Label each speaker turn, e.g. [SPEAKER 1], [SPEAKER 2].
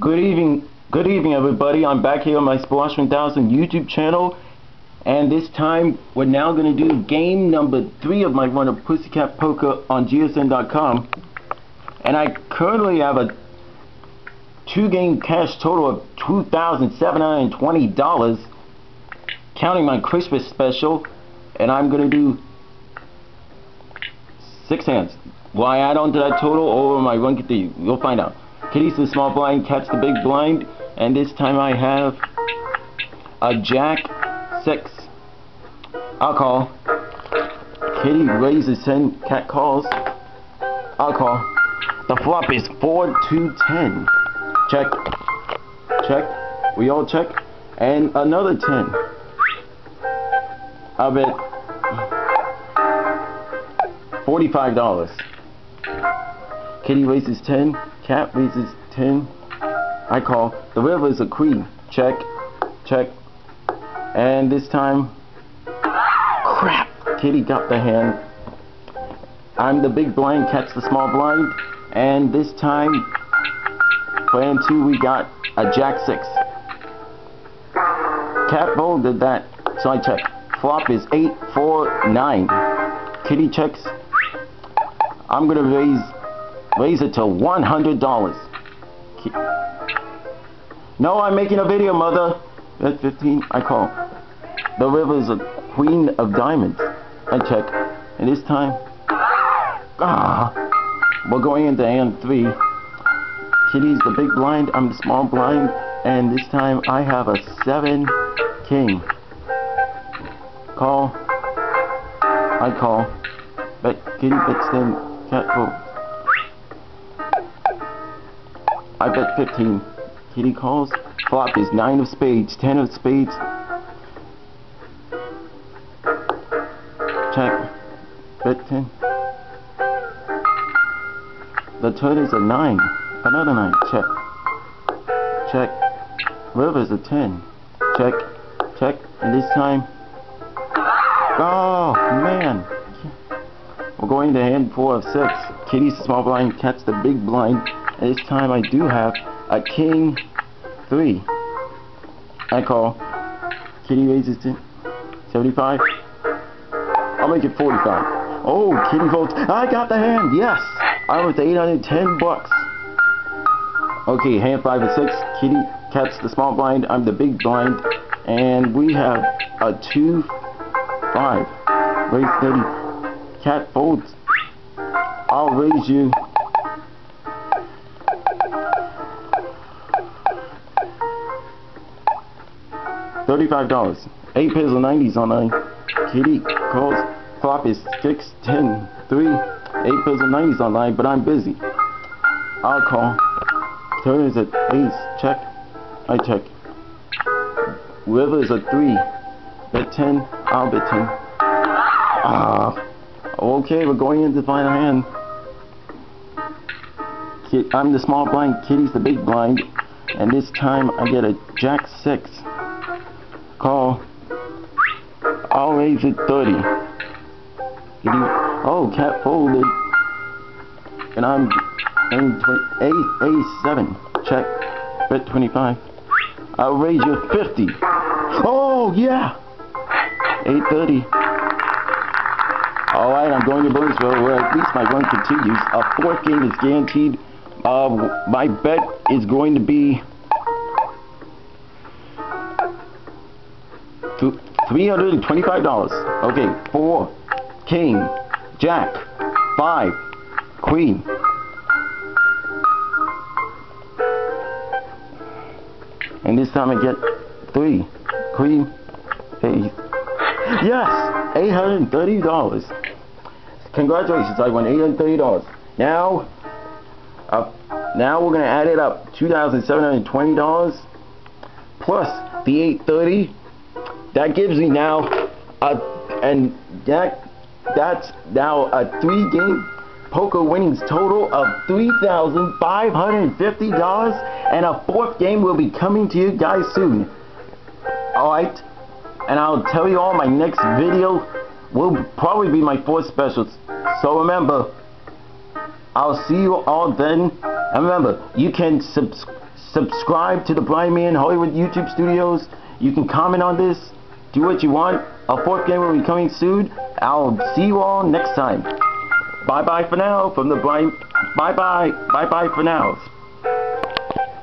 [SPEAKER 1] Good evening, good evening everybody. I'm back here on my Splash 1000 YouTube channel. And this time, we're now going to do game number 3 of my run of Pussycat Poker on GSN.com. And I currently have a 2 game cash total of $2,720, counting my Christmas special. And I'm going to do 6 hands. Why I add on to that total over my run continue? You'll find out. Kitty's the small blind, cat's the big blind, and this time I have a jack six. I'll call. Kitty raises 10, cat calls. I'll call. The flop is 4 to 10. Check. Check. We all check. And another 10. I'll bet $45. Kitty raises 10. Cat raises 10. I call. The river is a queen. Check. Check. And this time, crap. Kitty got the hand. I'm the big blind, cat's the small blind. And this time, plan two, we got a jack six. Cat folded that, so I check. Flop is eight, four, nine. Kitty checks. I'm gonna raise raise it to $100. No, I'm making a video, mother. At 15, I call. The river is a queen of diamonds. I check. And this time, ah, we're going into hand three. Kitty's the big blind, I'm the small blind, and this time I have a seven king. Call. I call. But Kitty bets then cat vote. I bet 15. Kitty calls. Flop is 9 of spades, 10 of spades. Check. Bet 10. The turn is a 9. Another 9. Check. Check. River is a 10. Check. Check. And this time. Oh, man. We're going to hand 4 of 6. Kitty's small blind, cat's the big blind. This time I do have a king three. I call. Kitty raises to 75. I'll make it 45. Oh, Kitty votes. I got the hand. Yes. I'm with 810 bucks. Okay, hand five and six. Kitty cat's the small blind. I'm the big blind. And we have a two five. Raise 30. Cat folds. I'll raise you Thirty-five dollars. Eight pairs of nineties on a kitty calls. Flop is six, ten, three. Eight pairs of nineties online, but I'm busy. I'll call. Turn is at ace. Check. I check. River is a three. Bet ten. I'll bet ten. Ah. Okay, we're going into final hand. Kid, I'm the small blind. Kitty's the big blind. And this time I get a jack six. Call. Raise it 30. Oh, cat folded. And I'm in A, A7. Check. Bet 25. I'll raise you 50. Oh, yeah. 830. Alright, I'm going to Burnsville where at least my run continues. A fourth game is guaranteed. Uh, my bet is going to be $325. Okay, four, king, jack, five, queen. And this time I get three, queen, ace. Yes, $830. Congratulations, I won $830. Now, uh, now we're gonna add it up. $2,720 plus the 830 that gives me now a and that that's now a three game poker winnings total of $3,550 and a fourth game will be coming to you guys soon. Alright? And I'll tell you all my next video will probably be my fourth special. So remember, I'll see you all then. And remember, you can subs subscribe to the Blind Man Hollywood YouTube Studios. You can comment on this. Do what you want. A fourth game will be coming soon. I'll see you all next time. Bye bye for now from the blind. Bye bye. Bye bye for now.